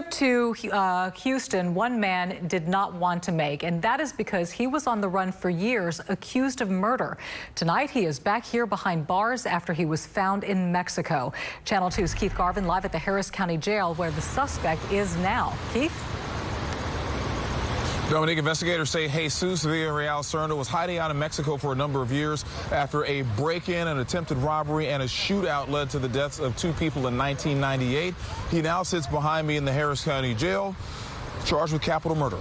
trip to uh, Houston, one man did not want to make, and that is because he was on the run for years, accused of murder. Tonight, he is back here behind bars after he was found in Mexico. Channel 2's Keith Garvin live at the Harris County Jail, where the suspect is now. Keith? Dominique, investigators say Jesus Villarreal Serna was hiding out in Mexico for a number of years after a break-in, an attempted robbery, and a shootout led to the deaths of two people in 1998. He now sits behind me in the Harris County Jail, charged with capital murder.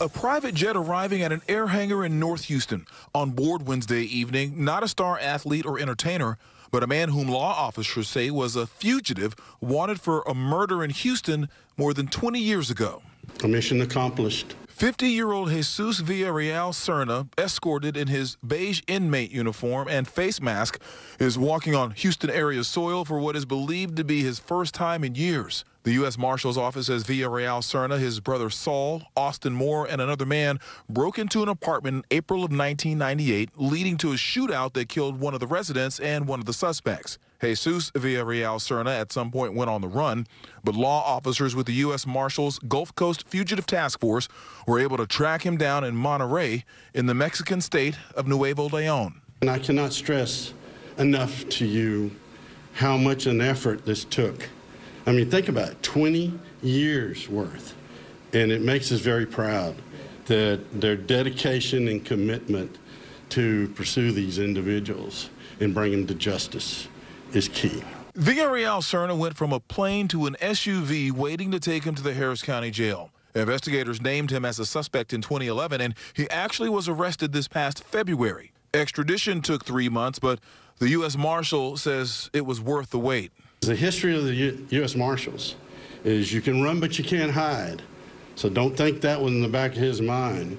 A private jet arriving at an air hangar in North Houston. On board Wednesday evening, not a star athlete or entertainer, but a man whom law officers say was a fugitive wanted for a murder in Houston more than 20 years ago. Mission accomplished. 50 year old Jesus Villarreal Serna, escorted in his beige inmate uniform and face mask, is walking on Houston area soil for what is believed to be his first time in years. The U.S. Marshal's Office says Villarreal Serna, his brother Saul, Austin Moore, and another man broke into an apartment in April of 1998, leading to a shootout that killed one of the residents and one of the suspects. Jesus Villarreal Serna at some point went on the run, but law officers with the U.S. Marshals Gulf Coast Fugitive Task Force were able to track him down in Monterrey in the Mexican state of Nuevo Leon. And I cannot stress enough to you how much an effort this took I mean, think about it 20 years worth. And it makes us very proud that their dedication and commitment to pursue these individuals and bring them to justice is key. Villarreal Serna went from a plane to an SUV waiting to take him to the Harris County Jail. Investigators named him as a suspect in 2011, and he actually was arrested this past February. Extradition took three months, but the U.S. Marshal says it was worth the wait. The history of the U U.S. Marshals is you can run, but you can't hide. So don't think that was in the back of his mind.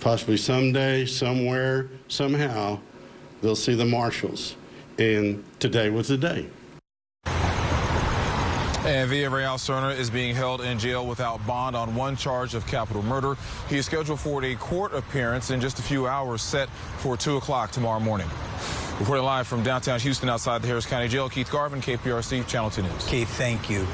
Possibly someday, somewhere, somehow, they'll see the Marshals. And today was the day. And Villarreal Serna is being held in jail without bond on one charge of capital murder. He is scheduled for a court appearance in just a few hours, set for 2 o'clock tomorrow morning. Reporting live from downtown Houston outside the Harris County Jail, Keith Garvin, KPRC, Channel 2 News. Keith, thank you.